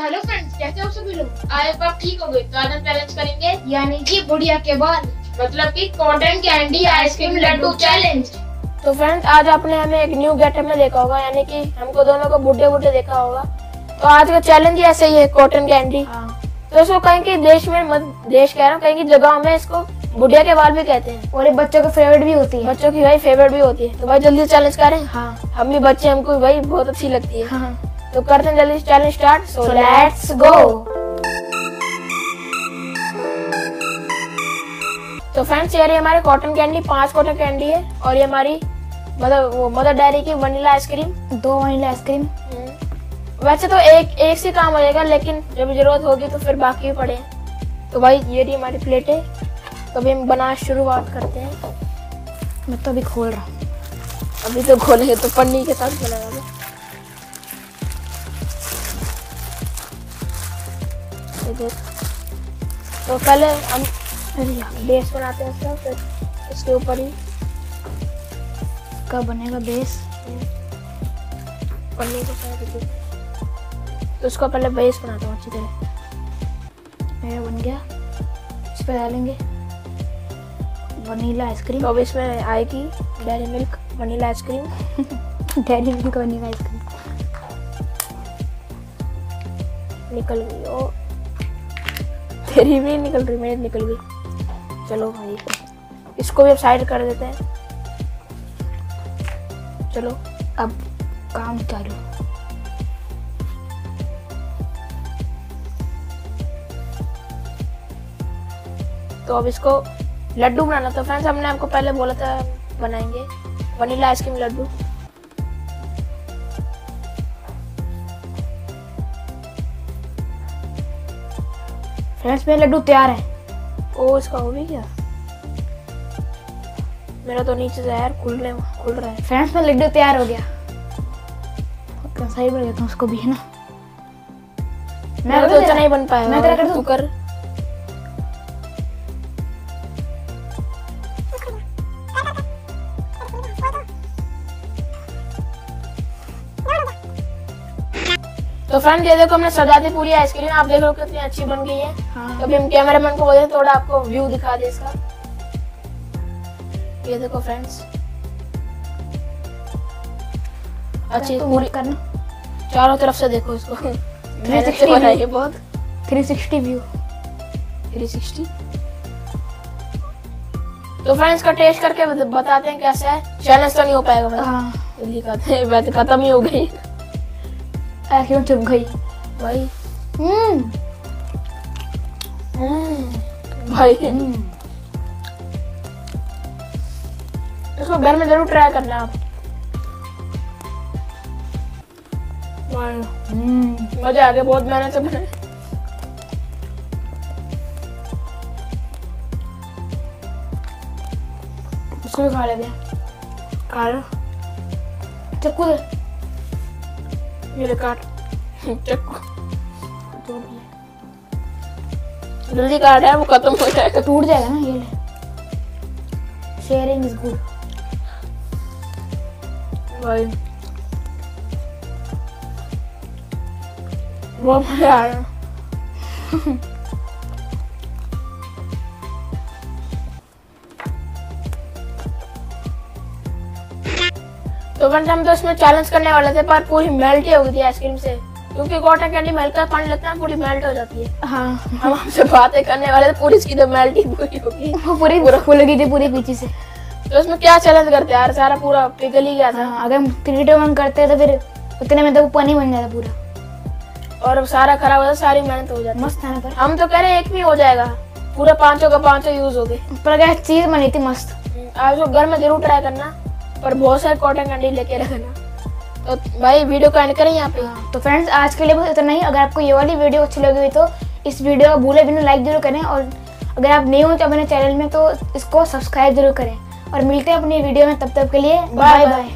हाय अब ठीक हो गई तो आज हम चैलेंज करेंगे यानी कि बुढ़िया के बाद। मतलब कि cotton candy ice cream laddu challenge तो फ्रेंड्स आज आपने हमें एक न्यू गेटअप में देखा होगा यानी कि हमको दोनों को बुढ़े बुढ़े देखा होगा। तो आज का चैलेंज ही ऐसे ही है कॉटन कैंडी तो इसको कहीं की देश में मत देश कह रहा हूँ कहीं की जगह में इसको बुढ़िया के बाल भी कहते हैं। और ये बच्चों की फेवरेट भी होती है। बच्चों की भाई फेवरेट भी होती है। तो भाई जल्दी चैलेंज करें। हाँ। हम भी बच्चे हमको भाई बहुत अच्छी लगती है। हाँ। तो करते हैं जल्दी challenge start so let's go तो फ्रेंड्स ये हमारी कॉटन कैंडी पाँच कॉटन कैंडी है और ये हमारी मतलब वो मदर डायरी की वनीला आइसक्रीम दो वनीला आइसक्रीम वैसे तो एक एक से काम हो जाएगा लेकिन जब ज़रूरत होगी तो फिर बाकी भी पड़े तो भाई ये रही हमारी प्लेटें तो अभी हम बना शुरुआत करते हैं। मैं तो अभी खोल रहा हूँ। अभी तो खोलेंगे तो पन्नी के साथ बनाएगा तो पहले हम बेस बनाते हैं इसका फिर इसके ऊपर ही कब बनेगा बेस? पन्नी के साथ तो उसको पहले बेस बनाता हूँ अच्छी तरह। मेरा बन गया। इस पर डालेंगे वनीला आइसक्रीम तो अब इसमें आएगी Dairy Milk vanilla ice cream Dairy Milk vanilla ice cream निकल गई ओ। तेरी भी निकल रही, मेरी निकल गई। चलो भाई, इसको भी अब साइड कर देते हैं। चलो, अब काम चालू। तो अब इसको लड्डू बनाना था। फ्रेंड्स हमने आपको पहले बोला था, बनाएँगे। Vanilla ice cream Laddu. फ्रेंड्स मेरे लड्डू तैयार है। ओ इसका हो भी क्या मेरा तो नीचे से यार खुल रहे खुल रहा है। फ्रेंड्स मेरा लड्डू तैयार हो गया। सही बन गया हूँ उसको भी है ना? मैं तो दूँ इतना नहीं बन पाया मैं तेरा कर दूँ? तू कर। तो फ्रेंड ये देखो हमने सजा दी पूरी आइसक्रीम आप देख लो कितनी अच्छी बन गई है। हाँ। तो अभी हम कैमरामैन को बोले थोड़ा आपको व्यू दिखा दे इसका। ये देखो फ्रेंड्स अच्छी तो पूरी करना। चारों तरफ़ से देखो इसको। मेहनत से 360 बनाई है बहुत। 360 व्यू 360 तो फ्रेंड्स का टेस्ट करके बताते हैं कैसा है। चैलेंज तो नहीं हो पाएगा हाँ। खत्म ही हो गई। आइसक्रीम चुप गई भाई भाई इसको घर में ज़रूर ट्राई करना आप मज़ा आ गया बहुत मेहनत से बनाए उसको भी खा लेते हैं खा लो चक्कू ले काट। जल्दी काट है वो खत्म हो जाएगा। टूट जाएगा ना ये ले। शेयरिंग इज़ गुड भाई। बहुत मज़ा आ रहा तो फ्रेंड्स हम तो इसमें चैलेंज करने वाले थे पर पूरी मेल्ट ही हो गई थी आइसक्रीम से। क्योंकि कॉटन कैंडी मेल्ट का पानी लगता है पूरी मेल्ट हो जाती है। हाँ। हम हमसे बातें करने वाले थे पूरी इसकी तो मेल्ट ही पूरी होगी वो पूरी फूल गई थी पूरी पीछे से। तो इसमें क्या चैलेंज करते यार सारा पूरा पिघल ही गया था। हाँ अगर हम थ्री टू वन करते तो फिर उतने में तो पानी बन जाता पूरा। और सारा खराब हो जाता सारी मेहनत हो जाती। मस्त है ना पर। हम तो कह रहे हैं एक भी हो जाएगा। पूरा पाँचों का पाँचों यूज़ हो गए। पर चीज़ बनी थी मस्त। आप लोग घर में ज़रूर ट्राई करना। पर बहुत सारे कॉटन कैंडी लेके रखना तो भाई वीडियो कैंड एंड करें यहाँ पे। तो फ्रेंड्स आज के लिए बस इतना ही। अगर आपको ये वाली वीडियो अच्छी लगी हुई तो इस वीडियो को भूले बिना लाइक ज़रूर करें और अगर आप नहीं हो तो अपने चैनल में तो इसको सब्सक्राइब ज़रूर करें। और मिलते हैं अपनी वीडियो में तब तक के लिए बाय। बाय